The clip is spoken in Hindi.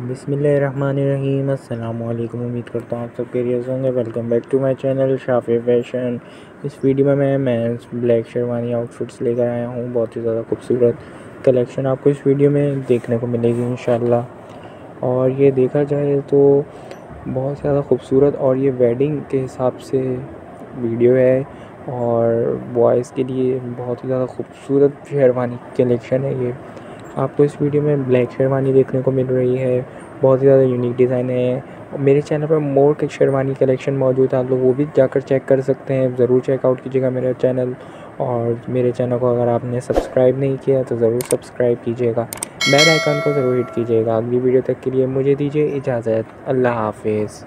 बिसमीम अल्लाम उम्मीद करता हूँ आप सब के होंगे। Welcome back to my channel Shafi fashion इस वीडियो में मैं मैं ब्लैक शेरवानी आउटफिट्स लेकर आया हूँ। बहुत ही ज़्यादा खूबसूरत कलेक्शन आपको इस वीडियो में देखने को मिलेगी इन और ये देखा जाए तो बहुत ज़्यादा खूबसूरत और ये वेडिंग के हिसाब से वीडियो है। और बॉयज़ के लिए बहुत ही ज़्यादा खूबसूरत शेरवानी कलेक्शन है ये। आपको इस वीडियो में ब्लैक शेरवानी देखने को मिल रही है, बहुत ही ज़्यादा यूनिक डिज़ाइन है। मेरे चैनल पर मोर के शेरवानी कलेक्शन मौजूद है, आप लोग वो भी जाकर चेक कर सकते हैं, ज़रूर चेकआउट कीजिएगा मेरा चैनल और मेरे चैनल को अगर आपने सब्सक्राइब नहीं किया तो ज़रूर सब्सक्राइब कीजिएगा। बेल आइकन को ज़रूर हिट कीजिएगा। अगली वीडियो तक के लिए मुझे दीजिए इजाज़त। अल्लाह हाफिज़।